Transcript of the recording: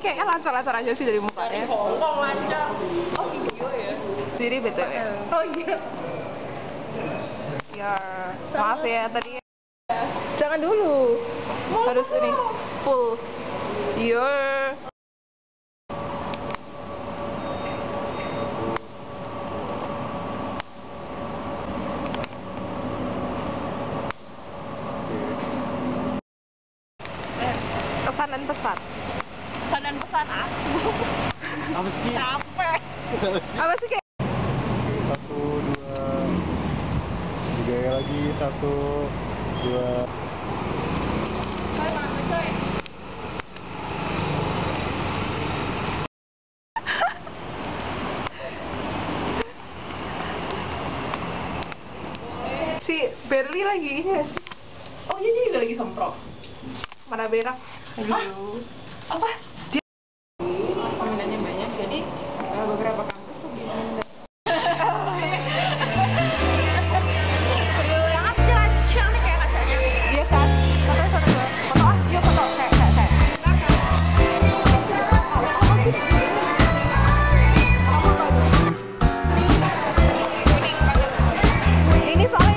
kelihatan aja sih dari mukanya. Hongkong lancar. Oh video ya. Sendiri btw. Oh iya. Ya, maaf ya tadi. Jangan dulu. Harus ini full. Iya. Pesan dan pesan. Pesan dan pesan aku. Apa sih? Capek. Apa sih kayak? Satu, dua, tiga lagi, satu, dua. Coy mana coy? Si Berli lagi ini. Oh iya dia juga lagi semprot. Mana berak? Aduh. Apa? नहीं सॉरी